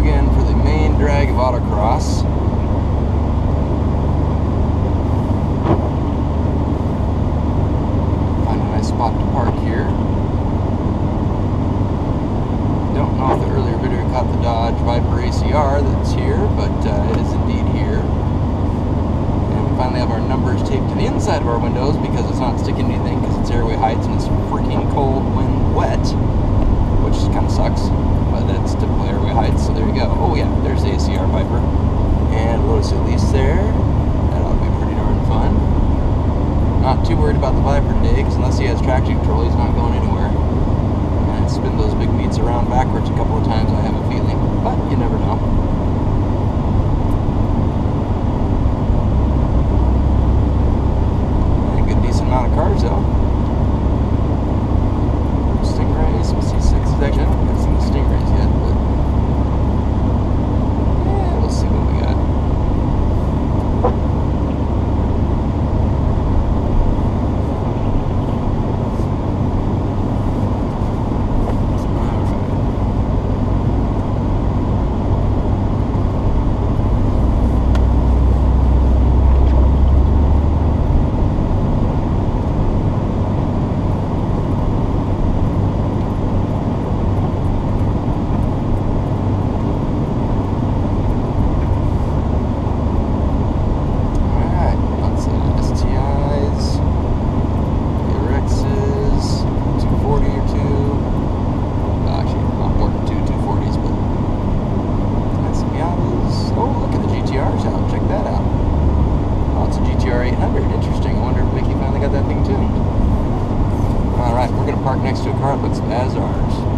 again for the main drag of autocross. Find a nice spot to park here. Don't know if the earlier video caught the Dodge Viper ACR that's here, but uh, it is indeed here. And we finally have our numbers taped to the inside of our windows because it's not sticking to anything because it's Airway Heights and it's freaking cold when wet, which kind of sucks. But it's typical Airway Heights, so there you go. Oh yeah, there's the ACR Viper. Lotus Elise there. That ought to be pretty darn fun. Not too worried about the Viper today, because unless he has traction control, he's not going anywhere. park next to a car that looks as ours.